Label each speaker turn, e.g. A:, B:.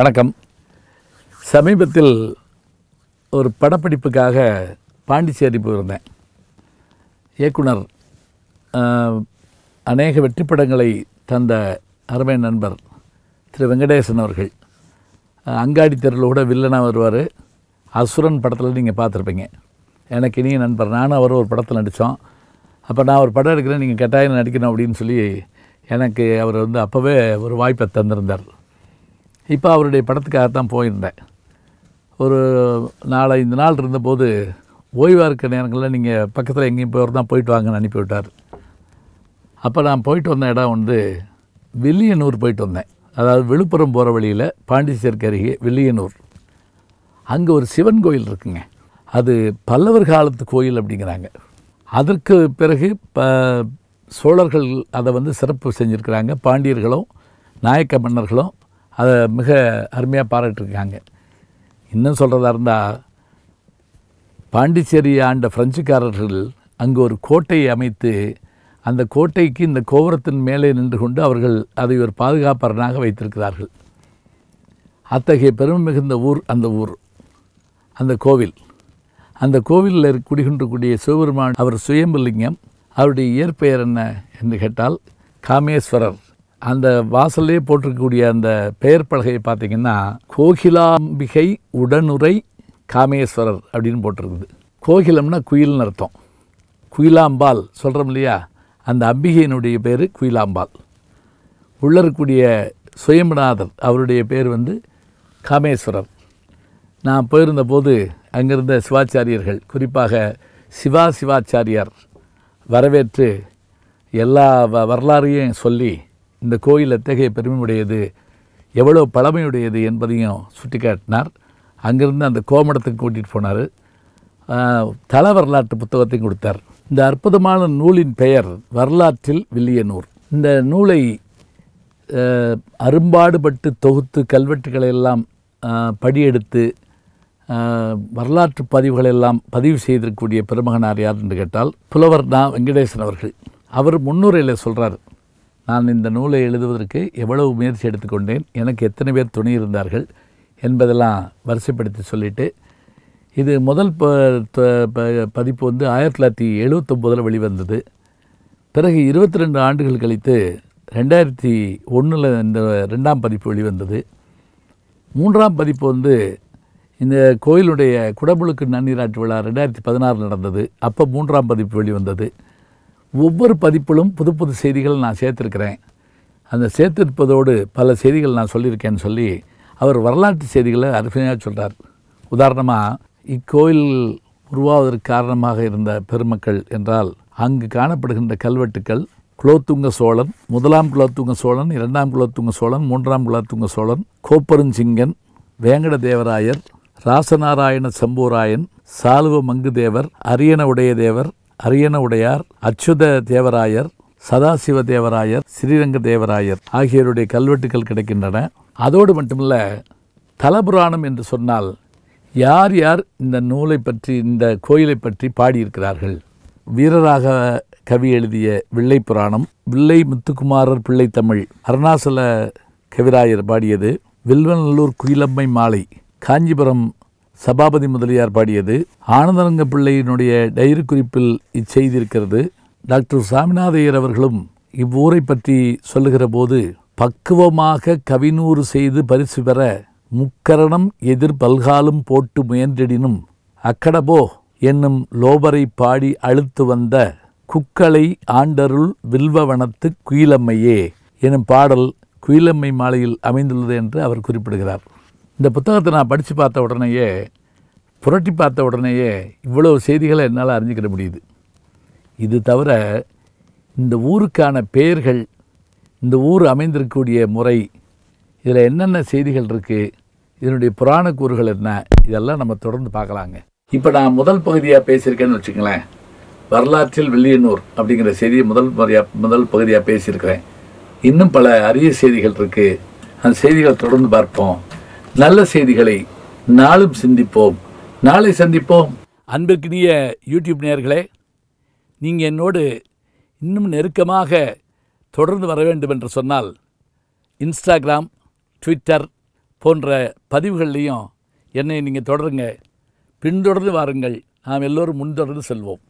A: வணக்கம். சமீபத்தில் ஒரு படப்பிடிப்புக்காக பாண்டிச்சேரி போயிருந்தேன். இயக்குனர் அநேக வெற்றி படங்களை தந்த அருமை நண்பர் திரு வெங்கடேசன் அவர்கள். அங்காடி தெருவில் கூட வில்லனாக வருவார். அசுரன் படத்தில் நீங்கள் பார்த்துருப்பீங்க. எனக்கு இனிய நண்பர் நானும் அவரும் ஒரு படத்தில் நடித்தோம் அப்போ நான் ஒரு படம் எடுக்கிறேன் நீங்கள் கட்டாயம் நடிக்கணும் அப்படின்னு சொல்லி எனக்கு அவர் வந்து அப்போவே ஒரு வாய்ப்பை தந்திருந்தார். இப்போ அவருடைய படத்துக்காகத்தான் போயிருந்தேன். ஒரு நாலஞ்சு நாள் இருந்தபோது ஓய்வாக இருக்க நேரங்களில் நீங்கள் பக்கத்தில் எங்கேயும் போய் தான் போயிட்டு வாங்கன்னு அனுப்பிவிட்டார் அப்போ நான் போயிட்டு வந்த இடம் வந்து வில்லியனூர் போயிட்டு வந்தேன். அதாவது விழுப்புரம் போகிற வழியில் பாண்டிச்சேரிக்கு அருகே வில்லியனூர். அங்கே ஒரு சிவன் கோயில் இருக்குங்க. அது பல்லவர் காலத்து கோயில் அப்படிங்கிறாங்க. அதற்கு பிறகு ப சோழர்கள் அதை வந்து சிறப்பு செஞ்சுருக்கிறாங்க. பாண்டியர்களும் நாயக்க மன்னர்களும் அதை மிக அருமையாக பாராட்டிருக்காங்க. இன்னும் சொல்கிறதா இருந்தால் பாண்டிச்சேரி ஆண்ட பிரெஞ்சுக்காரர்கள் அங்கு ஒரு கோட்டையை அமைத்து அந்த கோட்டைக்கு இந்த கோபுரத்தின் மேலே நின்று கொண்டு அவர்கள் அதை ஒரு பாதுகாப்பரனாக வைத்திருக்கிறார்கள். அத்தகைய பெருமை மிகுந்த ஊர் அந்த ஊர் அந்த கோவில். அந்த கோவிலில் குடிகொண்டக்கூடிய சிவபெருமான் அவர் சுயம்புலிங்கம் அவருடைய இயற்பெயர் என்ன என்று கேட்டால் காமேஸ்வரர். அந்த வாசல்லே போட்டிருக்கக்கூடிய அந்த பெயர் பலகையை பார்த்தீங்கன்னா கோகிலாம்பிகை உடனுரை காமேஸ்வரர் அப்படின்னு போட்டிருக்குது கோகிலம்னா குயில்னு அர்த்தம். குயிலாம்பாள் சொல்கிறோம் இல்லையா? அந்த அம்பிகையினுடைய பேர் குயிலாம்பாள் உள்ள இருக்கக்கூடிய சுயம்பநாதர் அவருடைய பேர் வந்து காமேஸ்வரர். நான் போயிருந்த போது அங்கிருந்த சிவாச்சாரியர்கள் குறிப்பாக சிவா சிவாச்சாரியார் வரவேற்று எல்லா வ வரலாறையும் சொல்லி இந்த கோயில் எத்தகைய பெருமையுடையது எவ்வளோ பழமையுடையது என்பதையும் சுட்டிக்காட்டினார். அங்கிருந்து அந்த கோமடத்துக்கு கூட்டிகிட்டு போனார். தல வரலாற்று புத்தகத்தையும் கொடுத்தார். இந்த அற்புதமான நூலின் பெயர் வரலாற்றில் வில்லியனூர். இந்த நூலை அரும்பாடுபட்டு தொகுத்து கல்வெட்டுகளை எல்லாம் படியெடுத்து வரலாற்று பதிவுகளெல்லாம் பதிவு செய்திருக்கக்கூடிய பெருமகனார் யார் என்று கேட்டால் புலவர் நா வெங்கடேசன் அவர்கள். அவர் முன்னுரையில் சொல்கிறார் நான் இந்த நூலை எழுதுவதற்கு எவ்வளவு முயற்சி எடுத்துக்கொண்டேன் எனக்கு எத்தனை பேர் துணை இருந்தார்கள் என்பதெல்லாம் வரிசைப்படுத்தி சொல்லிட்டு இது முதல் ப ப- பதிப்பு வந்து ஆயிரத்தி தொள்ளாயிரத்தி எழுபத்தொம்போதில் வெளிவந்தது. பிறகு இருபத்தி ரெண்டு ஆண்டுகள் கழித்து ரெண்டாயிரத்தி ஒன்றில் இந்த ரெண்டாம் பதிப்பு வெளிவந்தது. மூன்றாம் பதிப்பு வந்து இந்த கோயிலுடைய குடமுழுக்கு நன்னீராட்டு விழா ரெண்டாயிரத்தி பதினாறு நடந்தது. அப்போ மூன்றாம் பதிப்பு வெளிவந்தது. ஒவ்வொரு பதிப்பிலும் புது புது செய்திகள் நான் சேர்த்துருக்கிறேன். அந்த சேர்த்திருப்பதோடு பல செய்திகள் நான் சொல்லியிருக்கேன்னு சொல்லி அவர் வரலாற்று செய்திகளை அருமையாக சொல்கிறார் உதாரணமாக இக்கோயில் உருவாவதற்கு காரணமாக இருந்த பெருமக்கள் என்றால் அங்கு காணப்படுகின்ற கல்வெட்டுக்கள் குலோத்துங்க சோழன் முதலாம் குலோத்துங்க சோழன் இரண்டாம் குலோத்துங்க சோழன் மூன்றாம் குலோத்துங்க சோழன் கோப்பருஞ்சிங்கன் வேங்கட தேவராயர் ராசநாராயண சம்பூராயன் சாலுவ மங்கு தேவர் அரியண உடைய தேவர் அரியண உடையார் அச்சுத தேவராயர் சதாசிவ தேவராயர் ஸ்ரீரங்க தேவராயர் ஆகியோருடைய கல்வெட்டுகள் கிடைக்கின்றன. அதோடு மட்டுமல்ல தலபுராணம் என்று சொன்னால் யார் யார் இந்த நூலை பற்றி இந்த கோயிலை பற்றி பாடியிருக்கிறார்கள்? வீரராக கவி எழுதிய வில்லை புராணம் வில்லை முத்துக்குமாரர் பிள்ளை தமிழ் அருணாசல கவிராயர் பாடியது வில்வநல்லூர் குயிலம்மை மாலை காஞ்சிபுரம் சபாபதி முதலியார் பாடியது ஆனந்தரங்க பிள்ளையினுடைய டைரி குறிப்பில் இச்செய்தி இருக்கிறது டாக்டர் சாமிநாதையர் அவர்களும் இவ்வூரை பற்றி சொல்லுகிற போது பக்குவமாக கவினூறு செய்து பரிசு பெற முக்கரணம் எதிர் பல்காலும் போட்டு முயன்றிடினும் அக்கடபோ என்னும் லோபரை பாடி அழுத்து வந்த குக்களை ஆண்டருள் வில்வவனத்து குயிலம்மையே எனும் பாடல் குயிலம்மை மாலையில் அமைந்துள்ளது என்று அவர் குறிப்பிடுகிறார். இந்த புத்தகத்தை நான் படித்து பார்த்த உடனேயே புரட்டி பார்த்த உடனேயே இவ்வளோ செய்திகளை என்னால் அறிஞ்சிக்கிட முடியுது. இது தவிர இந்த ஊருக்கான பெயர்கள் இந்த ஊர் அமைந்திருக்கக்கூடிய முறை இதில் என்னென்ன செய்திகள் இருக்குது இதனுடைய புராண கூறுகள் என்ன இதெல்லாம் நம்ம தொடர்ந்து பார்க்கலாங்க. இப்போ நான் முதல் பகுதியாக பேசியிருக்கேன்னு வச்சுங்களேன் வரலாற்றில் வில்லியனூர் அப்படிங்கிற செய்தியை முதல் முறையாக முதல் பகுதியாக பேசியிருக்கிறேன். இன்னும் பல அரிய செய்திகள் இருக்குது அந்த செய்திகளை தொடர்ந்து பார்ப்போம். நல்ல செய்திகளை நாளும் சிந்திப்போம். நாளை சந்திப்போம். அன்பிற்கினிய யூடியூப் நேயர்களே நீங்கள் என்னோடு இன்னும் நெருக்கமாக தொடர்ந்து வர வேண்டும் என்று சொன்னால் இன்ஸ்டாகிராம் ட்விட்டர் போன்ற பதிவுகள்லையும் என்னை நீங்கள் தொடருங்க. பின்தொடர்ந்து வாருங்கள். நாம் எல்லோரும் முன்தொடர்ந்து செல்வோம்.